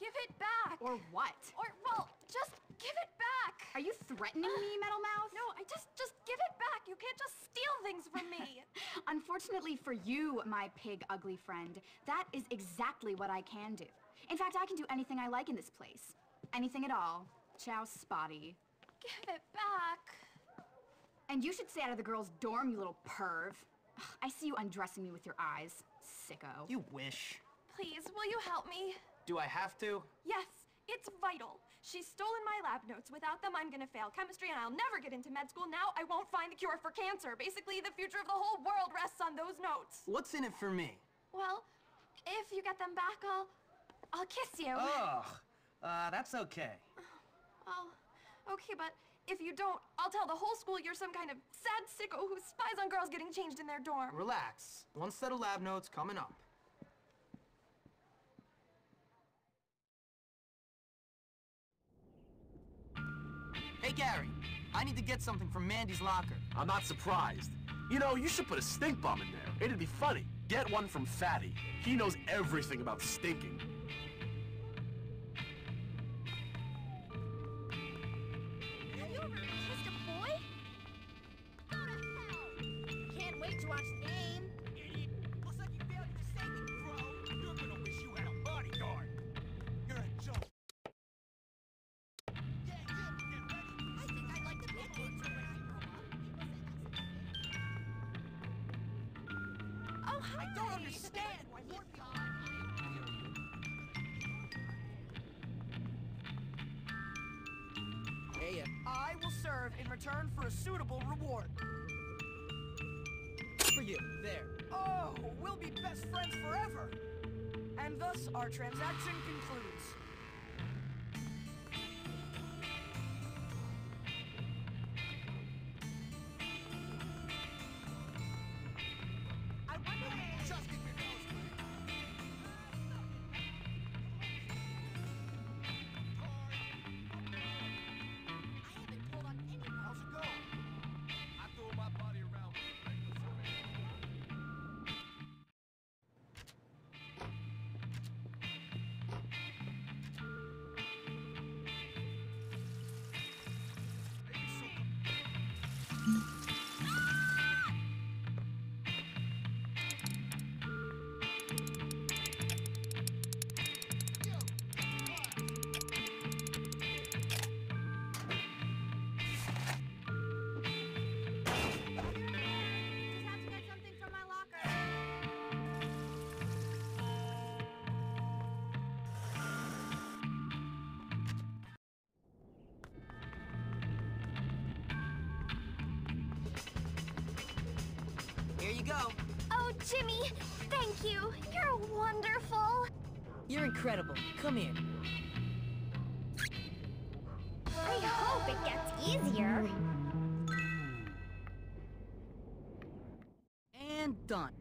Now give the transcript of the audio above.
Give it back! Or what? Or, well, just give it back! Are you threatening me, Metal Mouth? No, I just, just give it back! You can't just steal things from me! Unfortunately for you, my pig ugly friend, that is exactly what I can do. In fact, I can do anything I like in this place. Anything at all. Ciao, Spotty. give it back! And you should stay out of the girls' dorm, you little perv. I see you undressing me with your eyes. Sicko. You wish. Please, will you help me? Do I have to? Yes, it's vital. She's stolen my lab notes. Without them, I'm gonna fail chemistry and I'll never get into med school. Now I won't find the cure for cancer. Basically, the future of the whole world rests on those notes. What's in it for me? Well, if you get them back, I'll... I'll kiss you. Ugh. Uh, that's okay. Well, okay, but if you don't, I'll tell the whole school you're some kind of sad sicko who spies on girls getting changed in their dorm. Relax. One set of lab notes coming up. Gary. I need to get something from Mandy's locker. I'm not surprised. You know, you should put a stink bomb in there. It'd be funny. Get one from Fatty. He knows everything about stinking. Have you ever kissed a boy? Go to hell! Can't wait to watch the game. I don't understand why. Hey, uh, I will serve in return for a suitable reward. for you. There. Oh, we'll be best friends forever! And thus, our transaction concludes. You go. Oh, Jimmy, thank you. You're wonderful. You're incredible. Come here. I hope it gets easier. And done.